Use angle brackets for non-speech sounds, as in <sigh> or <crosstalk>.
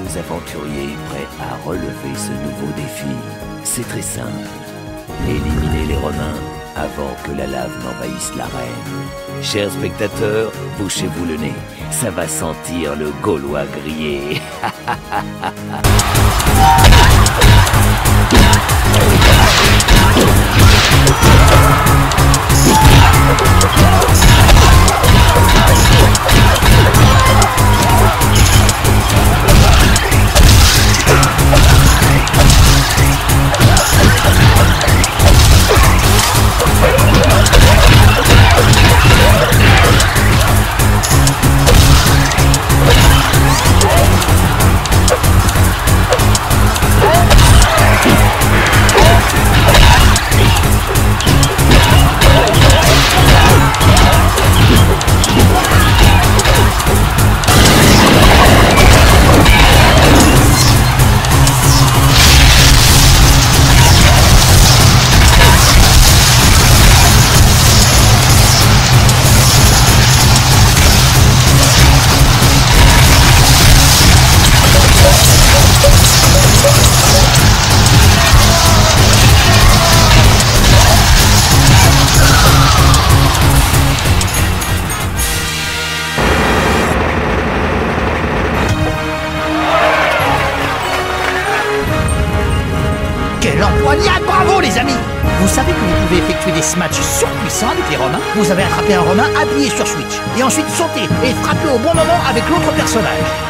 courageux aventurier prêt à relever ce nouveau défi. C'est très simple. Éliminer les Romains avant que la lave n'envahisse l'arène. Chers spectateurs, bouchez-vous le nez. Ça va sentir le Gaulois grillé. <laughs> Vous savez que vous pouvez effectuer des smatchs surpuissants avec les Romains Vous avez attrapé un Romain appuyé sur Switch, et ensuite sauter et frapper au bon moment avec l'autre personnage.